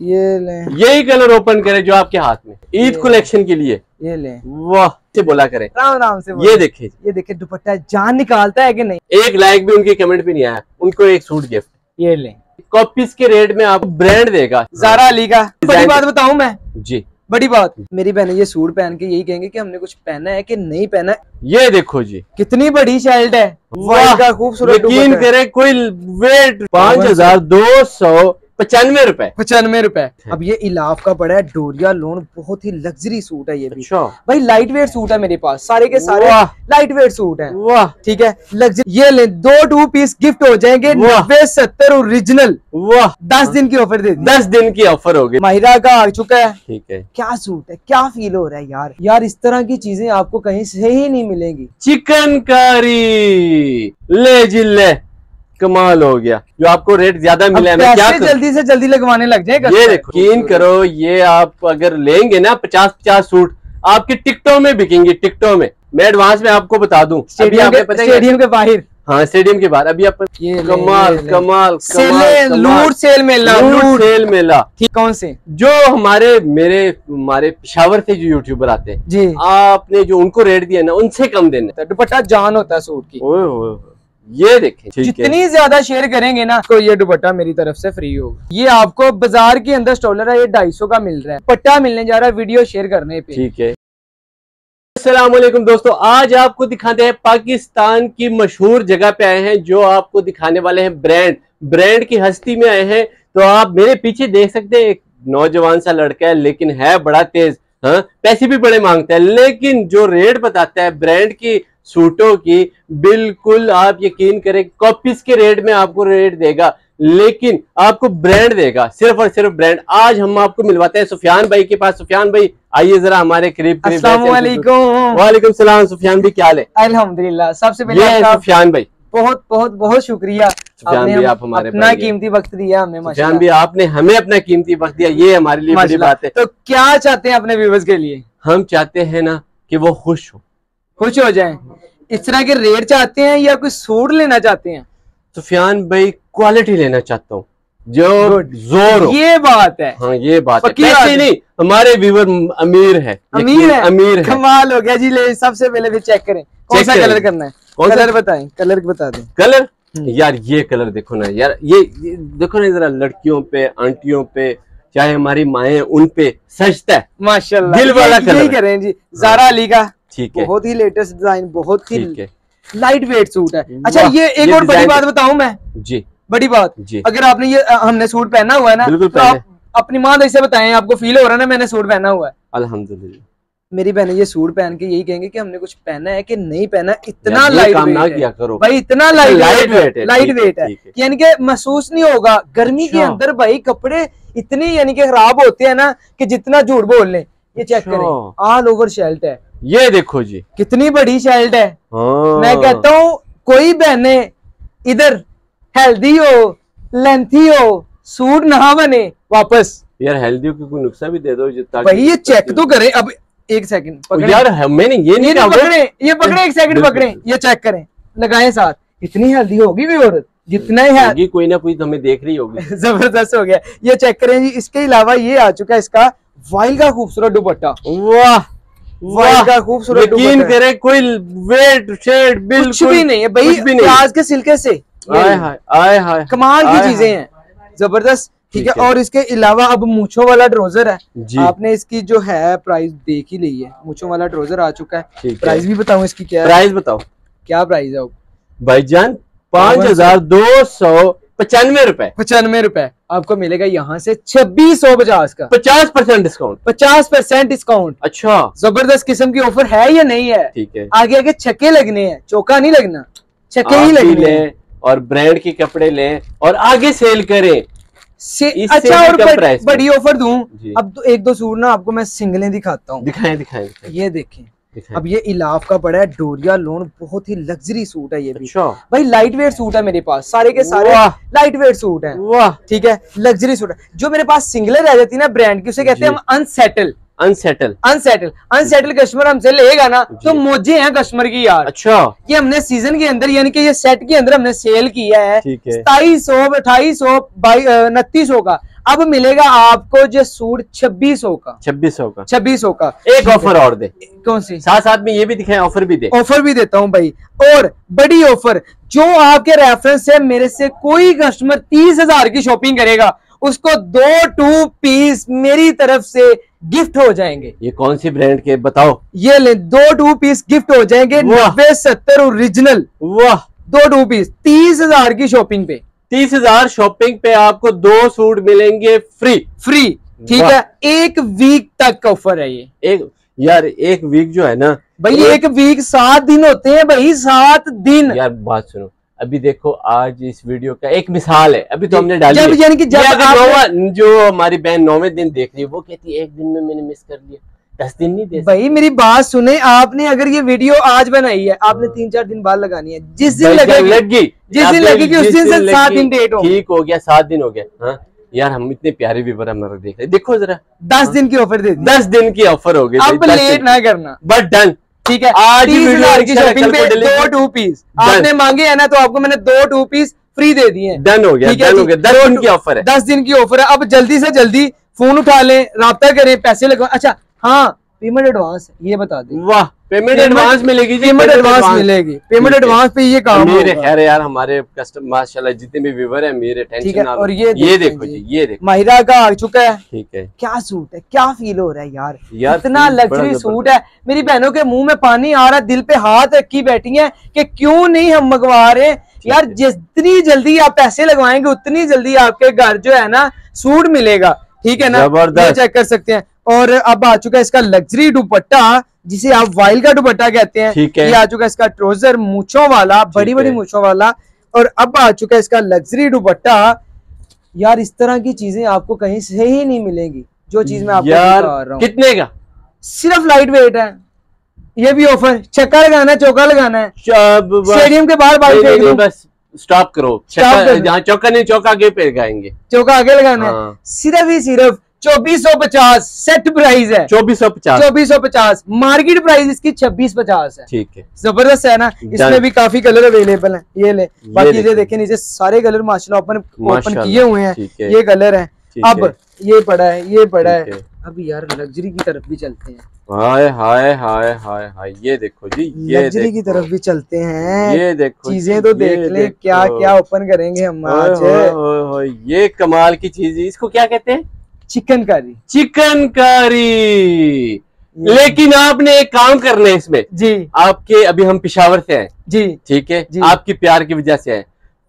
ये लें। यही कलर ओपन करें जो आपके हाथ में। ईद कलेक्शन के लिए। ये लें। वाह से बोला करें। राम राम से ये देखिए ये देखिए दुपट्टा जान निकालता है कि नहीं? एक लाइक भी उनके कमेंट पे नहीं आया। उनको एक सूट गिफ्ट ये लें। कॉपीज के रेट में आपको ब्रांड देगा। जारा अली का बड़ी बात बताऊँ मैं? जी। बड़ी बात। मेरी बहन ये सूट पहन के यही कहेंगे कि हमने कुछ पहना है कि नहीं पहना है। ये देखो जी। कितनी बड़ी शर्ट है। वाह। खूबसूरत यकीन करें कोई वेट पाँच हज़ार दो सौ पचानवे रुपए। पचानवे रुपए। अब ये इलाफ का पड़ा है डोरिया लोन बहुत ही लग्जरी सूट है ये भी। अच्छा। भाई लाइट वेट सूट है मेरे पास सारे के सारे लाइट वेट सूट है। वाह। ठीक है लग्जरी ये ले दो टू पीस गिफ्ट हो जाएँगे नब्बे सत्तर ओरिजिनल वाह। दस दिन की ऑफ़र दे दस दिन की ऑफ़र होगी माहिरा का आ चुका है। ठीक है। क्या सूट है क्या फील हो रहा है यार। यार इस तरह की चीज़ें आपको कहीं से ही नहीं मिलेंगी। चिकन कारी ले। ज़िले कमाल हो गया। जो आपको रेट ज़्यादा मिला है क्या जल्दी से जल्दी लगवाने लग जाए ये देखो यकीन करो ये आप अगर लेंगे ना पचास पचास सूट आपके टिकटों में बिकेंगे टिकटों में। मैं एडवांस में आपको बता दूँ स्टेडियम के स्टेडियम के बाहर। हाँ स्टेडियम के बाहर। अभी आप ये कमाल ले। कमाल लूट सेल मेला लूट सेल मेला। ठीक कौन से? जो हमारे मेरे हमारे पिशावर से जो यूट्यूबर आते हैं जी। आपने जो उनको रेट दिया ना उनसे कम देना। दुपट्टा जान होता है सूट की। ओए ओए, ये देखें जितनी ज़्यादा शेयर करेंगे ना तो ये दुपट्टा मेरी तरफ़ से फ्री होगा। ये आपको बाज़ार के अंदर स्टॉलर है ये ढाई सौ का मिल रहा है। पट्टा मिलने जा रहा है वीडियो शेयर करने पे। ठीक है। असलाकुम दोस्तों आज आपको दिखाते हैं पाकिस्तान की मशहूर जगह पे आए हैं जो आपको दिखाने वाले हैं ब्रांड ब्रांड की हस्ती में आए हैं तो आप मेरे पीछे देख सकते हैं एक नौजवान सा लड़का है लेकिन है बड़ा तेज। हाँ पैसे भी बड़े माँगता है लेकिन जो रेट बताता है ब्रांड की सूटों की बिल्कुल आप यकीन करें कॉपीज के रेट में आपको रेट देगा लेकिन आपको ब्रांड देगा सिर्फ़ और सिर्फ़ ब्रांड आज हम आपको मिलवाते हैं सुफियान भाई के पास। सुफियान भाई आइए जरा हमारे करीब करीब वालेकुम सलाम सुफियान भाई क्या हाल है? अल्हम्दुलिल्लाह सबसे पहले सुफियान भाई। बहुत बहुत बहुत शुक्रिया। आपने भाई, आप हमारे अपना कीमती वक्त दिया हमें सुफियान भाई आपने हमें अपना कीमती वक्त दिया ये हमारे लिए बड़ी बात है। तो क्या चाहते हैं अपने व्यूवर्स के लिए? हम चाहते हैं ना कि वो खुश हो। खुश हो जाएँ। इस तरह के रेट चाहते हैं या कोई सूट लेना चाहते हैं? सुफियान भाई क्वालिटी लेना चाहता हूँ। जो ज़ोर ये बात है। हाँ ये बात है। पैसे नहीं हमारे व्यूवर अमीर है। अमीर है? अमीर है। कमाल हो गया जी ले सबसे पहले भी चेक करें। कौन सा कलर करना है? कौन सा? कलर बताएँ कलर बता दें। कलर हम्म। यार ये कलर देखो ना यार ये, ये देखो ना जरा लड़कियों पे आंटियों पे चाहे हमारी माए उन पे सजता है। माशाल्लाह। दिल वाला कलर। करें जी जारा अली का। ठीक है। बहुत ही लेटेस्ट डिज़ाइन बहुत ही लाइट वेट सूट है। अच्छा ये एक और बड़ी बात बताऊँ मैं? जी। बड़ी बात। जी। अगर आपने ये हमने सूट पहना हुआ है ना बिल्कुल तो आप अपनी माँ से बताएँ आपको फील हो रहा है ना मैंने सूट पहना हुआ है? अल्हम्दुलिल्लाह। मेरी बहन ये सूट पहन के यही कहेंगे कि हमने कुछ पहना है कि नहीं पहना इतना लाइट काम ना किया करो। भाई इतना लाइट लाइट वेट है है, लाइट वेट है। यानी कि महसूस नहीं होगा गर्मी के अच्छा। अंदर भाई कपड़े इतने यानी कि खराब होते हैं ना कि जितना झूठ बोल लें ये चेक अच्छा। करें। ऑल ओवर शेल्ट है। ये देखो जी। कितनी बड़ी शेल्ट है। हाँ। मैं कहता हूँ कोई बहने इधर हेल्दी हो लेंथी हो सूट ना बने वापस। यार हेल्दी को कोई नुस्खा भी दे दो भाई ये चेक तो करें अब एक सेकंड पकड़े। यार हम- मैंने ये नहीं नहीं पकड़े ये पकड़े एक सेकंड पकड़े ये चेक करें। लगाए साथ। इतनी हेल्दी होगी भी औरत? जितना ही है कोई ना कोई तो हमें देख रही होगी। ज़बरदस्त हो गया। ये चेक करें जी इसके अलावा ये आ चुका है इसका वाइल का खूबसूरत दुपट्टा। वाह! वाह। खूबसूरत यकीन करे कोई वेट शेड बिल्कुल कुछ भी नहीं है भाई भी नहीं। प्याज के सिल्के से। आय हाय आय हाय कमाल की चीज़ें हैं। ज़बरदस्त ठीक है। और इसके अलावा अब मूछों वाला ट्रोजर है। आपने इसकी जो है प्राइस देख ही ली है। मूछों वाला ट्रोजर आ चुका है। प्राइस भी बताऊँ इसकी क्या प्राइस बताओ। क्या प्राइस है भाईजान पाँच हज़ार दो सौ पचानवे रुपए। पचानवे रुपए। आपको मिलेगा यहाँ से छब्बीस सौ पचास का। पचास परसेंट डिस्काउंट। पचास परसेंट डिस्काउंट। अच्छा। ज़बरदस्त किस्म की ऑफ़र है या नहीं है? ठीक है। आगे आगे छक्के लगने हैं चौका नहीं लगना। छक्के ही लगने लें और ब्रांड के कपड़े लें और आगे सेल करें। से- अच्छा और बड़- बड़ी ऑफ़र दूँ। अब तो एक दो सूट ना आपको मैं सिंगलें दिखाता हूँ। दिखाएँ दिखाएँ। ये देखें। अब ये इलाफ का पड़ा है डोरिया लोन बहुत ही लग्जरी सूट है ये भी। अच्छा। भाई लाइट वेट सूट है मेरे पास सारे के सारे लाइट वेट सूट है। वाह। ठीक है लग्जरी सूट है। जो मेरे पास सिंगलर रह जाती है ना ब्रांड की उसे कहते हैं हम unsettle unsettle unsettle unsettle customer हमसे लेगा ना। तो मोजे हैं कस्टमर की यार। अच्छा। ये हमने सीज़न के अंदर यानी कि ये सेट के अंदर हमने सेल किया है सताईस सौ अठाईस सौ उनतीस सौ का। अब मिलेगा आपको जो सूट छब्बीस का। छब्बीस का। छब्बीस का। एक ऑफ़र और दे। कौन सी? साथ साथ में ये भी दिखाएँ ऑफ़र भी दे। ऑफ़र भी देता हूँ भाई। और बड़ी ऑफ़र जो आपके रेफरेंस से मेरे से कोई कस्टमर तीस हज़ार की शॉपिंग करेगा उसको दो टू पीस मेरी तरफ़ से गिफ्ट हो जाएँगे। ये कौन सी ब्रांड के बताओ। ये ले दो टू पीस गिफ्ट हो जाएँगे नब्बे सत्तर ओरिजिनल वाह। दो टू पीस तीस हज़ार की शॉपिंग पे। तीस हज़ार शॉपिंग पे आपको दो सूट मिलेंगे फ्री फ्री ठीक है? एक वीक तक का ऑफ़र है ये. एक यार एक वीक जो है ना भाई एक वीक सात दिन होते हैं भाई सात दिन. यार बात सुनो. अभी देखो आज इस वीडियो का एक मिसाल है. अभी तो हमने डाली जब। यानी कि जब जो हमारी बहन नौवे दिन देख रही है वो कहती है एक दिन में मैंने मिस कर लिया दस दिन नहीं दे भाई मेरी बात सुने। आपने अगर ये वीडियो आज बनाई है आपने तीन चार दिन बाद लगानी है। जिस दिन लगेगी लग जिस दिन लगेगी, उस दिन से सात दिन डेट होगी। ठीक हो गया सात दिन हो गया। हाँ यार हम इतने प्यारे भी बड़ा मर देख रहे देखो जरा। दस दिन की ऑफ़र दे दस दिन की ऑफ़र हो गई अब लेट ना करना। बट डन ठीक है। आज की शॉपिंग पे दो टू पीस आपने मांगे है ना तो आपको मैंने दो टू पीस फ्री दे दिए डन हो गया है डन हो गया। दस दिन की ऑफ़र है। दस दिन की ऑफ़र है। अब जल्दी से जल्दी फ़ोन उठा लें रहा करें पैसे लगवा अच्छा हाँ पेमेंट एडवांस ये बता दें। वाह पेमेंट एडवांस मिलेगी जी पेमेंट एडवांस मिलेगी। पेमेंट एडवांस पे ये काम मेरे खैर यार हमारे कस्टमर माशाल्लाह जितने भी व्यूवर है मेरे टेंशन ना और ये ये देखो जी। जी ये देखो। माहिरा का आ चुका है। ठीक है। क्या सूट है क्या फील हो रहा है यार? यार इतना लग्जरी सूट है। मेरी बहनों के मुँह में पानी आ रहा है दिल पे हाथ रखी बैठी है कि क्यों नहीं हम मंगवा रहे यार जितनी जल्दी आप पैसे लगवाएँगे उतनी जल्दी आपके घर जो है ना सूट मिलेगा। ठीक है ना? चेक कर सकते हैं। और अब आ चुका है इसका लग्जरी दुपट्टा जिसे आप वाइल का दुपट्टा कहते हैं। ठीक है। ये आ चुका है इसका ट्रोजर मूछों वाला बड़ी बड़ी। मूछों वाला। और अब आ चुका है इसका लग्जरी दुपट्टा। यार इस तरह की चीज़ें आपको कहीं से ही नहीं मिलेंगी जो चीज़ मैं आपको यार रहा हूँ। कितने का? सिर्फ़ लाइट वेट है। ये भी ऑफ़र छक्का लगाना है चौका लगाना है। स्टेडियम के बाहर बाइक स्टॉप करो। चौका- जहाँ चौका नहीं चौका आगे पे गाएँगे चौका आगे लगाना है। हाँ। सिर्फ़ ही सिर्फ़ चौबीस सौ पचास सेट प्राइस है। चौबीस सौ पचास। चौबीस सौ पचास मार्केट प्राइस इसकी छब्बीस पचास है। ठीक है। ज़बरदस्त है ना? इसमें भी काफ़ी कलर अवेलेबल है। ये ले बाकी ये देखे नीचे सारे कलर माशाल्लाह ओपन ओपन किए हुए हैं। ये कलर है। अब ये पड़ा है ये पड़ा है। अब यार लग्जरी की तरफ़ भी चलते हैं। हाय हाय हाय हाय हाय। ये देखो जी ये लग्जरी की तरफ़ भी चलते हैं। ये देखो चीज़ें तो देख ले क्या क्या ओपन करेंगे हम आज। ये कमाल की चीज़ इसको क्या कहते हैं? चिकन कारी चिकन कारी लेकिन आपने एक काम करना है इसमें। जी। आपके अभी हम पिशावर से हैं। जी। ठीक है? जी। आपकी प्यार की वजह से है।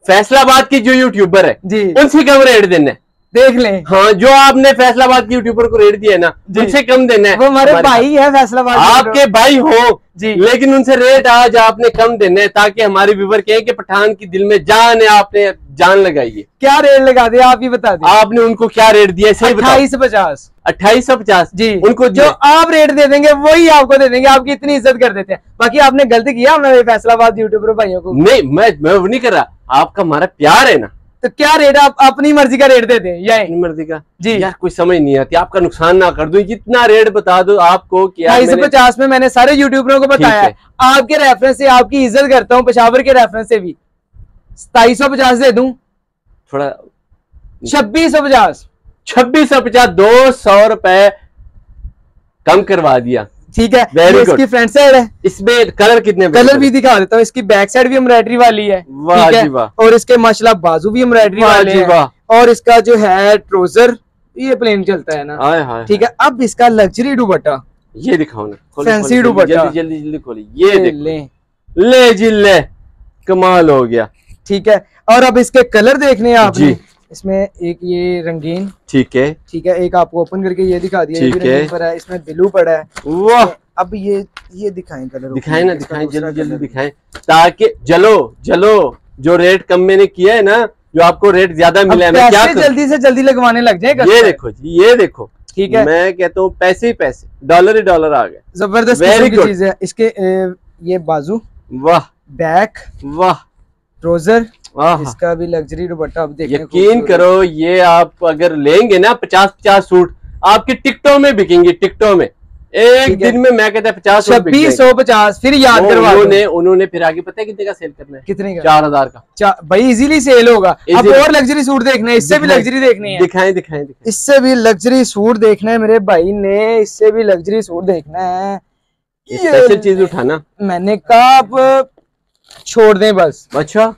फैसलाबाद की जो यूट्यूबर है जी। उनसे कम रेट देना है। देख लें। हाँ जो आपने फैसलाबाद के यूट्यूबर को रेट दिया है ना। उनसे कम देना है। वो हमारे भाई है फैसलाबाद आपके भाई हो जी। लेकिन उनसे रेट आज आपने कम देना है ताकि हमारे व्यूवर कहें कि पठान की दिल में जान है आपने जान लगाई है। क्या रेट लगा दिया? आप ही बता दिए आपने उनको क्या रेट दिया सही अट्ठाईस पचास। अट्ठाईस सौ पचास? जी। उनको जो आप रेट दे देंगे वही आपको दे देंगे। आपकी इतनी इज़्ज़त कर देते हैं। बाकी आपने गलती किया हमारे फैसलाबाद यूट्यूबर भाइयों को। नहीं मैं मैं वो नहीं कर रहा। आपका हमारा प्यार है ना। तो क्या रेट आप अपनी मर्ज़ी का रेट दे दें यही अपनी मर्ज़ी का? जी। यार कोई समझ नहीं आती। आपका नुकसान ना कर दो। जितना रेट बता दो आपको ढाई सौ पचास में मैंने सारे यूट्यूबरों को बताया है। है। आपके रेफरेंस से आपकी इज़्ज़त करता हूँ पेशावर के रेफरेंस से भी। सताईस सौ पचास दे दूँ। थोड़ा छब्बीस सौ पचास। छब्बीस सौ पचास दो सौ रुपए कम करवा दिया। ठीक है Very इसकी फ्रंट साइड है। इसमें कलर कितने कलर भी दिखा देता हूँ इसकी बैक साइड भी एम्ब्रॉयडरी वाली है। ठीक है? और इसके माशाल्लाह बाजू भी एम्ब्रॉयडरी वाले हैं। और इसका जो है ट्रोजर ये प्लेन चलता है ना। ठीक है अब इसका लग्जरी दुपट्टा। ये दिखाओ ना खोलो, जल्दी, दुपट्टा। जल्दी खोली। ये लें ले। जी ले। कमाल हो गया। ठीक है और अब इसके कलर देखने आप जी। इसमें एक ये रंगीन ठीक है। ठीक है एक आपको ओपन करके ये दिखा दिया ठीक है। पर है इसमें ब्लू पड़ा है। वाह! अब ये ये दिखाएँ कलर दिखाएँ ना दिखाएँ जल्दी जल्दी। दिखाएँ। ताकि जलो जलो जो रेट कम मैंने किया है ना जो आपको रेट ज़्यादा मिला है मैं क्या जल्दी से जल्दी लगवाने लग जाए ये देखो जी ये देखो। ठीक है। मैं कहता हूँ पैसे ही पैसे डॉलर ही डॉलर आ गए। ज़बरदस्त चीज़ है। इसके ये बाजू वाह। बैक वाह। ट्रोजर। इसका भी लग्जरी दुपट्टा अब देखने यकीन करो ये आप अगर लेंगे ना पचास पचास सूट आपके टिकटों में बिकेंगे टिकटों में। एक दिन में मैं कहता पचास छब्बीस सौ पचास फिर याद करवा उन्होंने उन्होंने फिर आगे पता है कितने का सेल करना है? कितने का? चार हज़ार का। भाई इजीली सेल होगा। अब और लग्जरी सूट देखने हैं इससे भी लग्जरी देखनी है। दिखाएँ दिखाएँ दिखाएँ। इससे भी लग्जरी सूट देखना है मेरे भाई ने इससे भी लग्जरी सूट देखना है। स्पेशल चीज़ उठाना। मैंने कहा आप छोड़ दें बस। अच्छा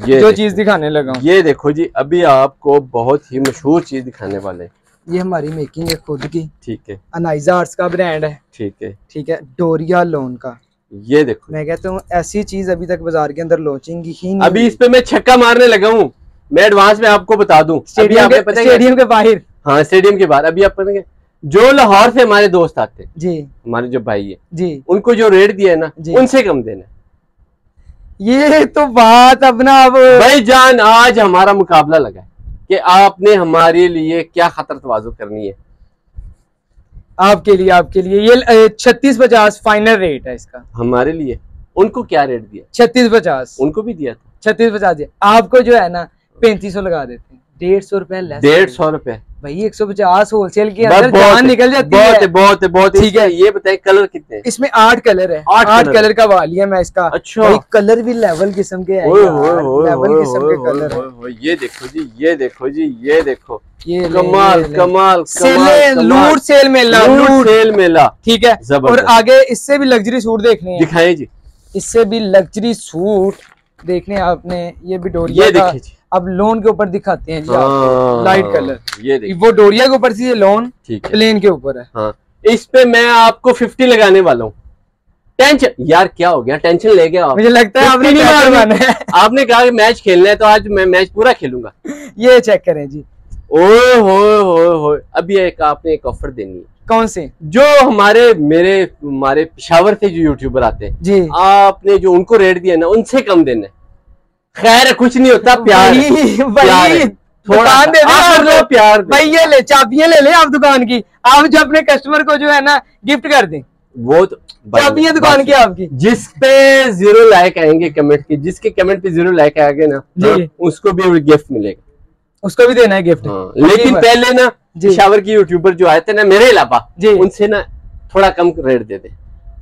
ये जो चीज़ दिखाने लगा ये देखो जी अभी आपको बहुत ही मशहूर चीज़ दिखाने वाले ये हमारी मेकिंग है खुद की। ठीक है। अनाइजा आर्ट्स का ब्रांड है। ठीक है। ठीक है डोरिया लोन का। ये देखो। मैं कहता हूँ ऐसी चीज़ अभी तक बाज़ार के अंदर लॉन्चिंग ही नहीं अभी इस पे मैं छक्का मारने लगा हूँ। मैं एडवांस में आपको बता दूँ। स्टेडियम के स्टेडियम के बाहर। हाँ स्टेडियम के बाहर। अभी आप पता जो लाहौर से हमारे दोस्त आते हैं जी। हमारे जो भाई है जी। उनको जो रेट दिया है ना जी। उनसे कम देना। ये तो बात अपना अब भाई जान आज हमारा मुकाबला लगा है कि आपने हमारे लिए क्या खतर तवाजु करनी है। आपके लिए आपके लिए। ये छत्तीस पचास फाइनल रेट है इसका। हमारे लिए। उनको क्या रेट दिया? छत्तीस पचास। उनको भी दिया था। छत्तीस पचास दिया। आपको जो है ना पैंतीस सौ लगा देते हैं। डेढ़ सौ रुपए डेढ़ सौ रुपए भाई एक सौ पचास होलसेल के अंदर जान निकल जाती बहुत है। बहुत है बहुत ठीक है। ये बताए कलर कितने इसमें आठ कलर है। आठ आठ कलर का वाली है मैं इसका। अच्छा। भाई कलर भी लेवल किस्म के हैं। लेवल किस्म के कलर है। ये देखो जी ये देखो जी ये देखो। ये कमाल। कमाल लूट सेल मेला लूट सेल मेला। ठीक है और आगे इससे भी लग्जरी सूट देखने दिखाएँ जी। इससे भी लग्जरी सूट देखने हैं आपने ये भी डोरिया ये अब लोन के ऊपर दिखाते हैं जी हाँ, लाइट कलर ये वो डोरिया के ऊपर से ये लोन प्लेन के ऊपर है। हाँ। इस पे मैं आपको फिफ्टी लगाने वाला हूँ। टेंशन यार क्या हो गया? टेंशन ले गया आप। मुझे लगता है आपने नहीं आपने कहा कि मैच खेलना है तो आज मैं मैच पूरा खेलूँगा। ये चेक करें जी। ओए हो होए होए। अभी एक आपने एक ऑफ़र देनी है। कौन से? जो हमारे मेरे हमारे पिशावर से जो यूट्यूबर आते हैं। जी। आपने जो उनको रेट दिया ना उनसे कम देना है। खैर कुछ नहीं होता प्यार है, भाई है। दुकान दे लो प्यार। भाई ये ले चाबियाँ ले ले आप दुकान की आप जो अपने कस्टमर को जो है ना गिफ्ट कर दें वो तो चाबियाँ दुकान की आपकी जिस पे ज़ीरो लाइक आएँगे कमेंट की जिसके कमेंट पे ज़ीरो लाइक आएँगे ना जी। हाँ, उसको भी गिफ्ट मिलेगा उसको भी देना है गिफ्ट हाँ, लेकिन पहले ना जी। पिशावर की यूट्यूबर जो आए थे ना मेरे अलावा। उनसे ना थोड़ा कम रेट दे दे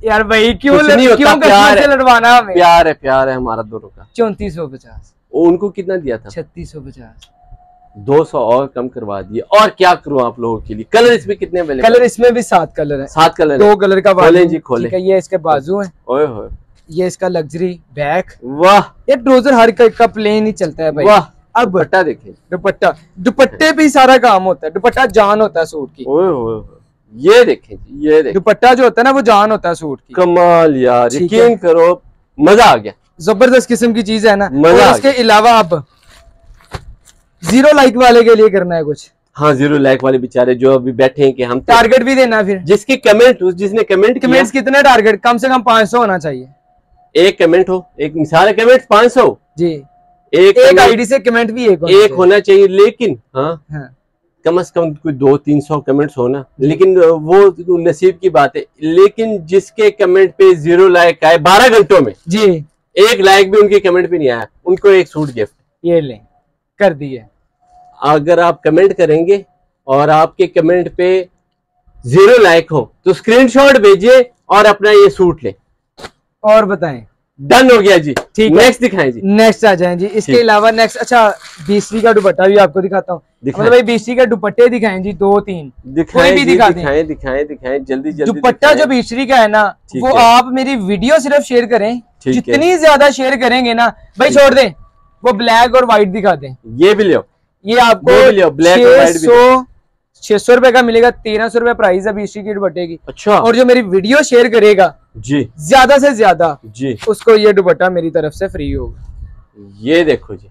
यार भाई क्यों कुछ नहीं क्यों प्यार से है। लड़वाना हमें? प्यार है प्यार है हमारा दोनों का। चौंतीस सौ पचास। उनको कितना दिया था? छत्तीस सौ पचास। दो सौ और कम करवा दिए। और क्या करूँ आप लोगों के लिए? कलर इसमें कितने अवेलेबल कलर इसमें भी सात कलर है। सात कलर दो कलर का खोलें जी, खोलें। ये इसके बाजू है। ओए ये इसका लग्जरी बैग वाह। ये ट्रोजर हर का, का प्लेन ही चलता है भाई। वाह। अब दुपट्टा देखें। दुपट्टा। दुपट्टे पे ही सारा काम होता है। दुपट्टा जान होता है सूट की। ओए होए होए। ये देखें जी ये देखें। दुपट्टा जो होता है ना वो जान होता है सूट की। कमाल यार यकीन करो मज़ा आ गया। ज़बरदस्त किस्म की चीज़ है ना। मज़ा इसके अलावा अब ज़ीरो लाइक वाले के लिए करना है कुछ। हाँ ज़ीरो लाइक वाले बेचारे जो अभी बैठे हैं कि हम तो- टारगेट भी देना फिर। जिसकी कमेंट जिसने कमेंट किया। कमेंट्स कितने टारगेट कम से कम 500 होना चाहिए। एक कमेंट हो एक मिसाल कमेंट पाँच सौ। जी। एक एक आईडी से कमेंट भी एक होना एक चाहिए। होना चाहिए लेकिन हाँ। हाँ। कम से कम कोई दो तीन सौ कमेंट्स होना लेकिन वो नसीब की बात है। लेकिन जिसके कमेंट पे ज़ीरो लाइक आए बारह घंटों में जी। एक लाइक भी उनके कमेंट पे नहीं आया। उनको एक सूट गिफ्ट ये ले कर दिए अगर आप कमेंट करेंगे और आपके कमेंट पे ज़ीरो लाइक हो तो स्क्रीनशॉट भेजिए और अपना ये सूट ले। और बताएँ। डन हो गया जी। ठीक नेक्स्ट दिखाएँ जी। नेक्स्ट आ जाएँ जी। इसके अलावा नेक्स्ट अच्छा बीसवी का दुपट्टा भी आपको दिखाता हूँ। मतलब भाई बीसवी के दुपट्टे दिखाएँ जी दो तीन। दिखाएँ कोई भी दिखा। दिखाएँ दिखाएँ दिखाएँ जल्दी जल्दी दुपट्टा जो बीसवी का है ना वो आप मेरी वीडियो सिर्फ़ शेयर करें। जितनी ज़्यादा शेयर करेंगे ना भाई छोड़ दें। वो ब्लैक और व्हाइट दिखा दें। ये भी लो ये आपको black और सौ छह सौ रुपए का मिलेगा तेरह सौ रुपए प्राइस है बीसवी की दुपट्टे की अच्छा। और जो मेरी वीडियो शेयर करेगा जी। ज़्यादा से ज़्यादा जी। उसको ये दुपट्टा मेरी तरफ़ से फ्री होगा। ये देखो जी।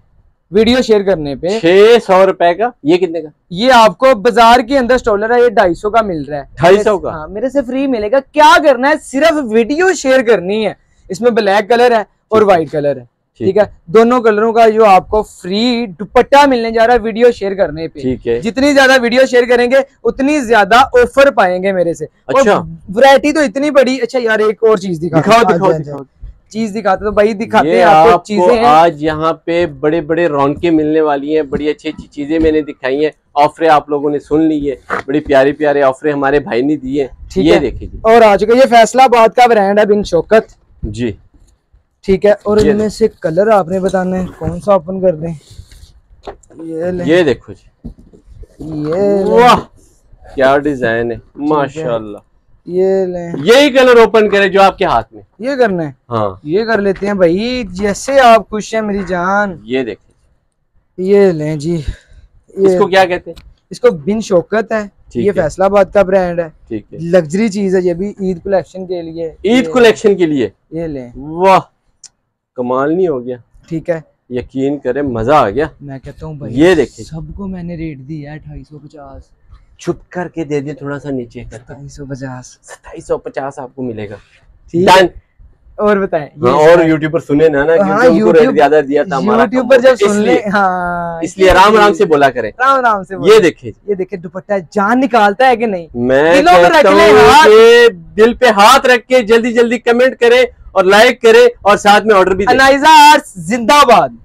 वीडियो शेयर करने पे छह सौ रुपए का ये कितने का? ये आपको बाज़ार के अंदर स्टॉलर है ये ढाई सौ का मिल रहा है। ढाई सौ का? हाँ मेरे से फ्री मिलेगा। क्या करना है? सिर्फ़ वीडियो शेयर करनी है। इसमें ब्लैक कलर है और व्हाइट कलर है। ठीक है? दोनों कलरों का जो आपको फ्री दुपट्टा मिलने जा रहा है वीडियो शेयर करने पे। ठीक है। जितनी ज़्यादा वीडियो शेयर करेंगे उतनी ज़्यादा ऑफ़र पाएँगे मेरे से। अच्छा। वैरायटी तो इतनी बड़ी अच्छा यार एक और चीज़ दिखा। दिखाओ हाँ, दिखाओ हाँ, दिखाओ। चीज़ दिखाते तो भाई दिखाते हैं आपको चीज़ें हैं। आज यहाँ पे बड़े बड़े रौनकें मिलने वाली हैं बड़ी अच्छी अच्छी चीज़ें मैंने दिखाई हैं। ऑफरें आप लोगों ने सुन ली है बड़ी प्यारे प्यारे ऑफरें हमारे भाई ने दिए हैं। ठीक ये है। देखिए और आ चुका ये फैसला फैसलाबाद का ब्रांड है बिन शौकत जी। ठीक है और इनमें से कलर आपने बताना है कौन सा ओपन कर दें? ये ले। ये देखो जी। ये वाह क्या डिज़ाइन है माशाल्लाह। ये ले। यही कलर ओपन करे जो आपके हाथ में। ये करना है? हाँ। ये कर लेते हैं भाई जैसे आप खुश हैं मेरी जान। ये देखिए। ये लें जी। ये इसको क्या कहते हैं? इसको बिन शौकत है। ये। फैसलाबाद का ब्रांड है। ठीक है। लग्जरी चीज़ है ये भी ईद कलेक्शन के लिए। ईद कलेक्शन के लिए। ये लें। वाह। कमाल नहीं हो गया। ठीक है। यकीन करे मज़ा आ गया। मैं कहता हूँ ये देखे। सबको मैंने रेट दी है अठाई सौ पचास। छुप करके दे दिए थोड़ा सा नीचे अठाई सौ पचास। सताईस सौ पचास आपको मिलेगा। ठीक है। और बताएँ हाँ, और यूट्यूबर सुने ना ना हाँ, YouTube- ज़्यादा दिया था यूट्यूब पर जब सुन ले इसलिए हाँ इसलिए राम राम से बोला करें। राम राम से ये देखे। ये देखिए दुपट्टा जान निकालता है कि नहीं? मैं दिलों पे हाथ। कि दिल पे हाथ रख के जल्दी जल्दी कमेंट करे और लाइक करे और साथ में ऑर्डर भी अनाइजा आर्ट्स जिंदाबाद।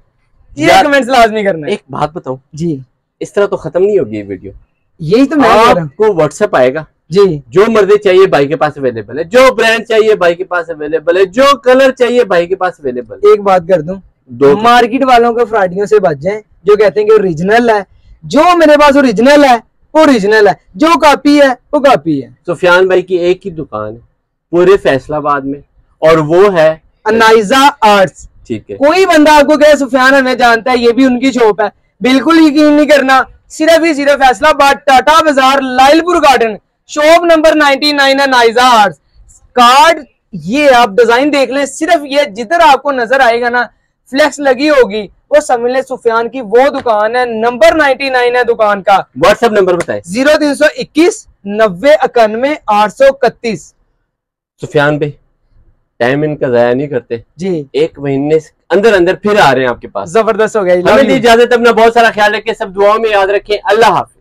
ये कमेंट्स लाजमी करना एक बात बताऊँ? जी। इस तरह तो खत्म नहीं होगी ये वीडियो यही तो मैं आपको व्हाट्सएप आएगा। जी। जो मर्ज़ी चाहिए भाई के पास अवेलेबल है। जो ब्रांड चाहिए भाई के पास अवेलेबल है। जो कलर चाहिए भाई के पास अवेलेबल है। एक बात कर दूँ दो मार्केट वालों के फ्रॉडियों से बच जाए जो कहते हैं कि ओरिजिनल है। जो मेरे पास ओरिजिनल है वो ओरिजिनल है। जो कॉपी है वो कॉपी है। सुफियान भाई की एक ही दुकान है पूरे फैसलाबाद में। और वो है अनाइजा आर्ट्स ठीक है। कोई बंदा आपको कहे सुफियान हमें जानता है ये भी उनकी शॉप है। बिल्कुल यकीन नहीं करना सिर्फ़ ही सिर्फ़ फैसलाबाद टाटा बाज़ार लाइलपुर गार्डन शॉप नंबर 99 है नाइजा आर्ट्स। कार्ड ये आप डिज़ाइन देख लें सिर्फ़ ये जिधर आपको नज़र आएगा ना फ्लेक्स लगी होगी वो समझ लें सुफियान की वो दुकान है नंबर 99 है दुकान का। व्हाट्सएप नंबर बताए। ज़ीरो तीन सौ इक्कीस नब्बे इक्यानवे आठ सौ इकतीस। सुफियान भाई टाइम इनका जाया नहीं करते। जी। एक महीने अंदर अंदर फिर आ रहे हैं आपके पास। ज़बरदस्त हो गया हमें इजाज़त अपना बहुत सारा ख्याल रखें सब दुआओं में याद रखें। अल्लाह हाफिज।